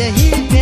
यही पे